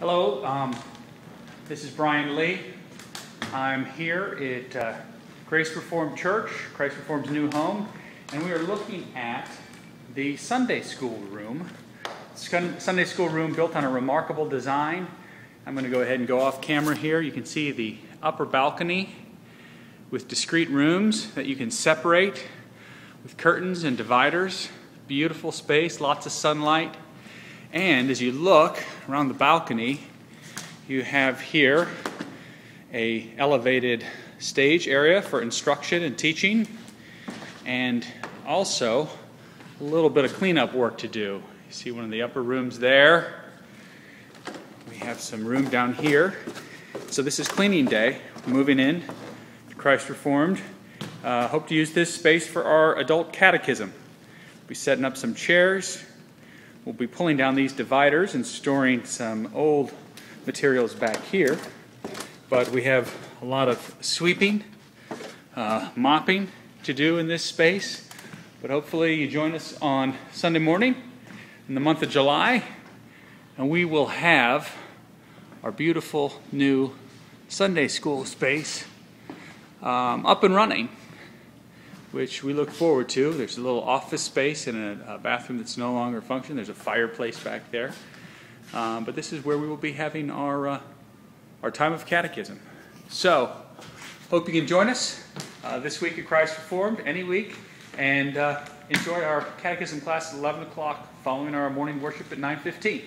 Hello, um, this is Brian Lee. I'm here at uh, Grace Reformed Church, Christ Reformed's new home, and we are looking at the Sunday school room. Sunday school room built on a remarkable design. I'm going to go ahead and go off camera here. You can see the upper balcony with discrete rooms that you can separate with curtains and dividers. Beautiful space, lots of sunlight. And as you look around the balcony, you have here a elevated stage area for instruction and teaching, and also a little bit of cleanup work to do. You see one of the upper rooms there. We have some room down here. So this is cleaning day. Moving in, to Christ Reformed. Uh, hope to use this space for our adult catechism. We'll be setting up some chairs, We'll be pulling down these dividers and storing some old materials back here. But we have a lot of sweeping, uh, mopping to do in this space. But hopefully you join us on Sunday morning in the month of July, and we will have our beautiful new Sunday school space um, up and running which we look forward to. There's a little office space and a, a bathroom that's no longer functioning. There's a fireplace back there. Um, but this is where we will be having our, uh, our time of catechism. So, hope you can join us uh, this week at Christ Reformed, any week, and uh, enjoy our catechism class at 11 o'clock following our morning worship at 9.15.